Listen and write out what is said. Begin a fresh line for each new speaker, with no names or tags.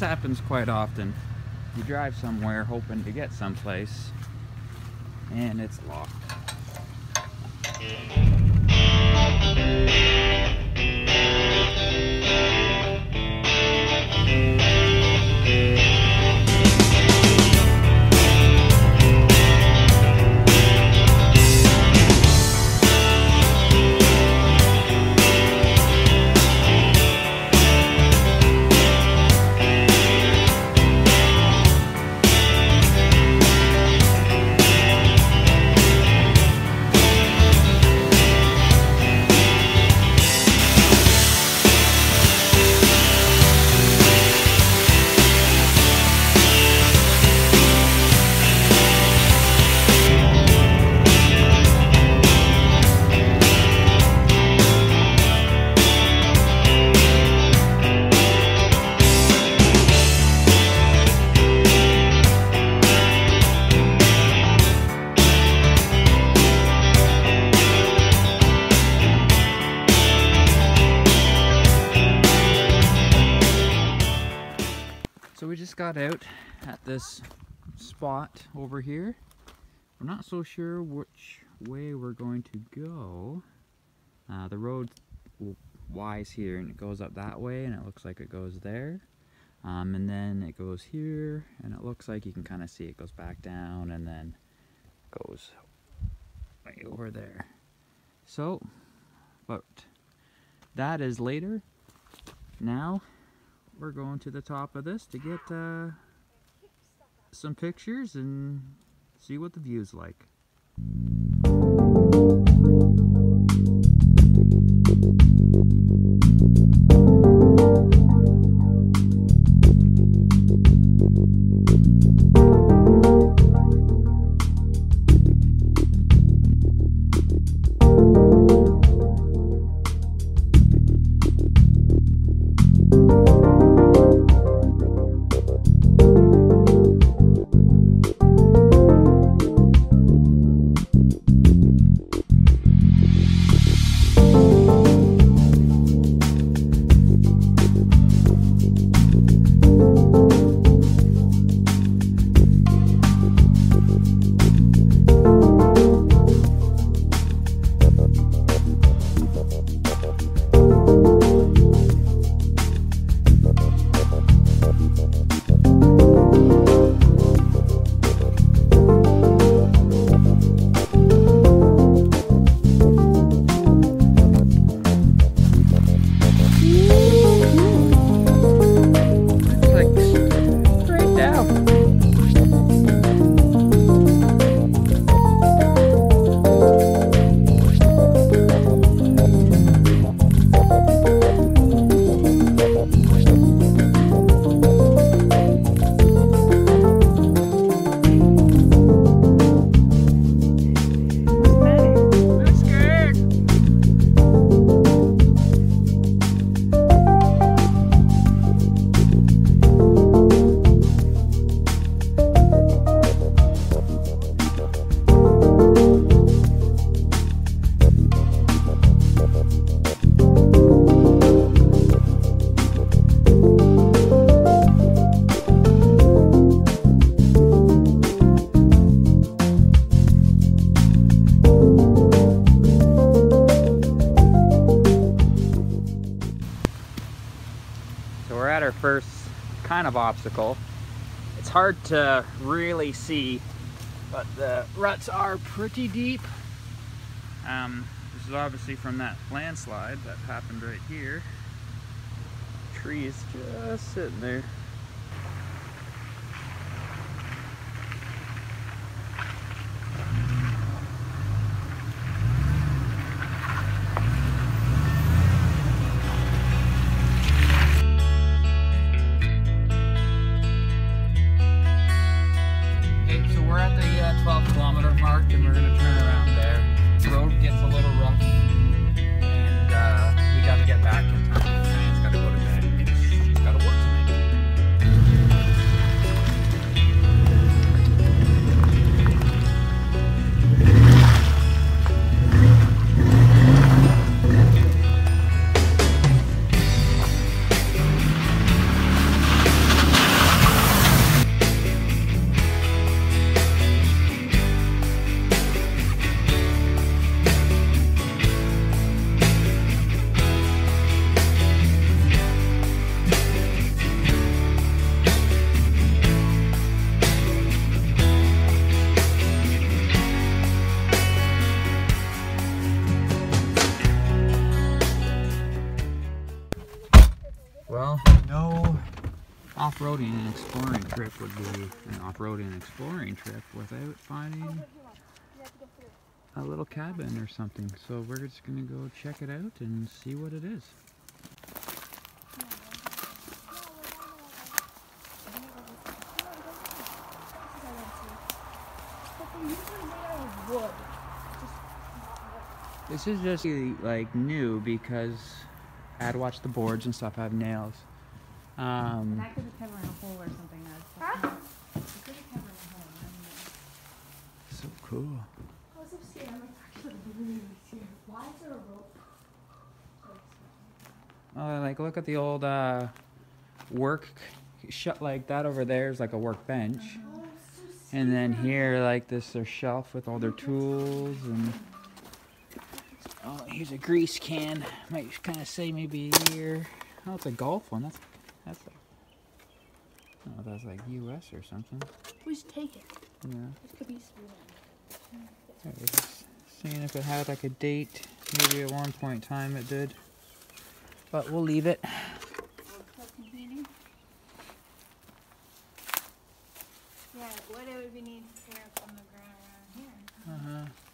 happens quite often. You drive somewhere hoping to get someplace, and it's locked. Got out at this spot over here. We're not so sure which way we're going to go. Uh, the road wise here and it goes up that way and it looks like it goes there. Um, and then it goes here and it looks like you can kind of see it goes back down and then goes way over there. So, but that is later. Now we're going to the top of this to get uh, some pictures and see what the view's like. Like first kind of obstacle. It's hard to really see, but the ruts are pretty deep. Um, this is obviously from that landslide that happened right here. Trees just sitting there. Off-roading and exploring trip would be an off-roading and exploring trip without finding a little cabin or something. So we're just gonna go check it out and see what it is. This is just like new because I had to watch the boards and stuff have nails. Um,
That could be covering a hole or something. That's
Huh?
It could be covering a hole. I don't know.
so cool.
I was so. I'm like, actually, really scared. Why is there a rope?
Oh, like look at the old uh, work shut like that over there is like a workbench.
Oh, so
And then here, like this, their shelf with all their tools and. Oh, here's a grease can. Might kind of say maybe here. Oh, it's a Gulf one. That's that's like. Oh, that's like U.S. or something.
We should take it.
Yeah.
This could be spoon.
I just seeing if it had like a date. Maybe at one point in time it did. But we'll leave it.
Yeah, what it would be need here on the ground. Uh-huh.